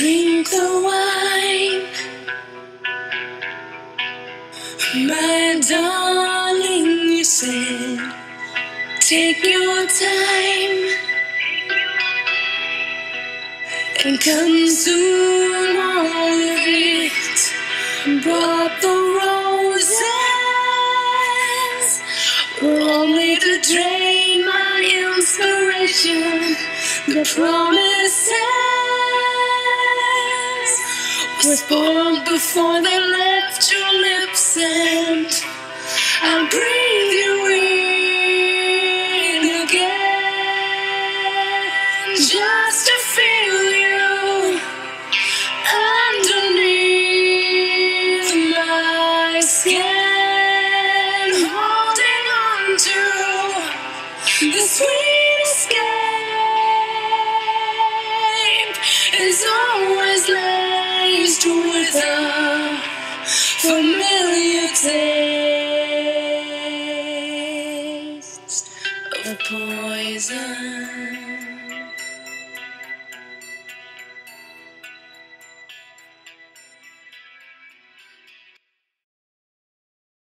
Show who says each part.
Speaker 1: Drink the wine, my darling. You said, Take your time and consume all of it. But the roses only to drain my inspiration. The promises was spoiled before they left your lips, and I'll breathe you in again. Just to feel you underneath my skin, holding on to the sweet escape A poison.